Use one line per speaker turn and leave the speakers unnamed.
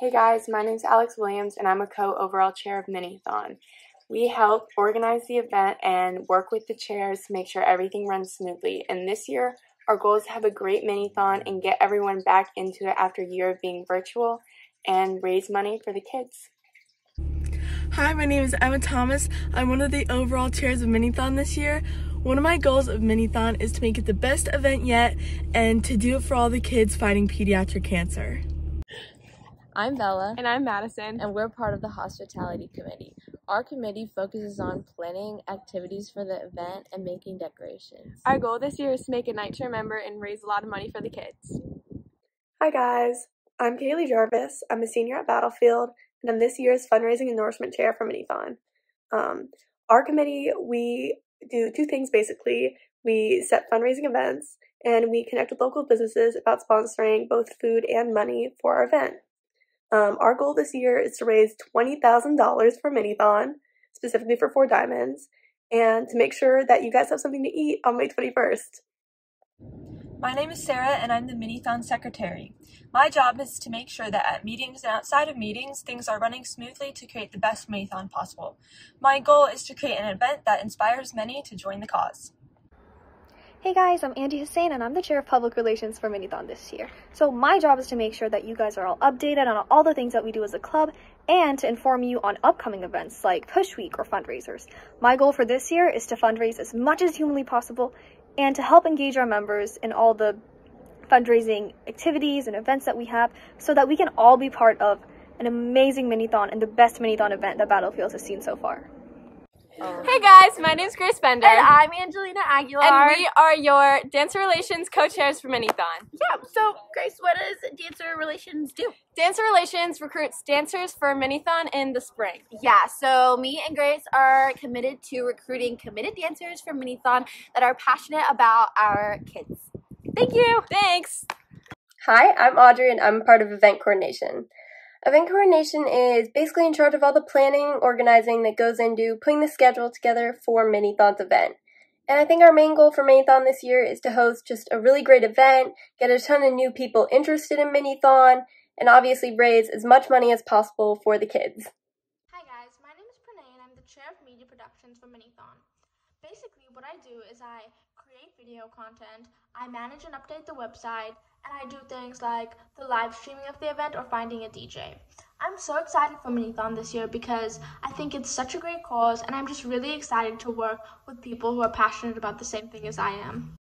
Hey guys, my name is Alex Williams and I'm a co-overall chair of Minithon. We help organize the event and work with the chairs to make sure everything runs smoothly. And this year, our goal is to have a great Minithon and get everyone back into it after a year of being virtual and raise money for the kids.
Hi, my name is Emma Thomas. I'm one of the overall chairs of Minithon this year. One of my goals of Minithon is to make it the best event yet and to do it for all the kids fighting pediatric cancer.
I'm Bella.
And I'm Madison.
And we're part of the Hospitality Committee. Our committee focuses on planning activities for the event and making decorations.
Our goal this year is to make a night to remember and raise a lot of money for the kids.
Hi guys, I'm Kaylee Jarvis. I'm a senior at Battlefield and I'm this year's fundraising and endorsement chair for Minithon. Um, our committee, we do two things basically. We set fundraising events and we connect with local businesses about sponsoring both food and money for our event. Um, our goal this year is to raise $20,000 for Minithon, specifically for Four Diamonds, and to make sure that you guys have something to eat on May 21st.
My name is Sarah and I'm the Minithon secretary. My job is to make sure that at meetings and outside of meetings, things are running smoothly to create the best Minithon possible. My goal is to create an event that inspires many to join the cause.
Hey guys, I'm Andy Hussein and I'm the chair of public relations for Minithon this year. So my job is to make sure that you guys are all updated on all the things that we do as a club and to inform you on upcoming events like Push Week or fundraisers. My goal for this year is to fundraise as much as humanly possible and to help engage our members in all the fundraising activities and events that we have so that we can all be part of an amazing Minithon and the best Minithon event that Battlefield has seen so far. Oh.
Hey guys, my name is Grace Bender.
And I'm Angelina Aguilar.
And we are your Dancer Relations co-chairs for Minithon.
Yeah, so Grace, what does Dancer Relations do?
Dancer Relations recruits dancers for Minithon in the spring.
Yeah, so me and Grace are committed to recruiting committed dancers for Minithon that are passionate about our kids. Thank you.
Thanks.
Hi, I'm Audrey and I'm part of event coordination. Event coordination is basically in charge of all the planning, organizing that goes into putting the schedule together for Minithon's event. And I think our main goal for Minithon this year is to host just a really great event, get a ton of new people interested in Minithon, and obviously raise as much money as possible for the kids.
Hi guys, my name is Pranay and I'm the chair of media productions for Minithon. Basically, what I do is I create video content, I manage and update the website, and I do things like the live streaming of the event or finding a DJ. I'm so excited for Minithon this year because I think it's such a great cause and I'm just really excited to work with people who are passionate about the same thing as I am.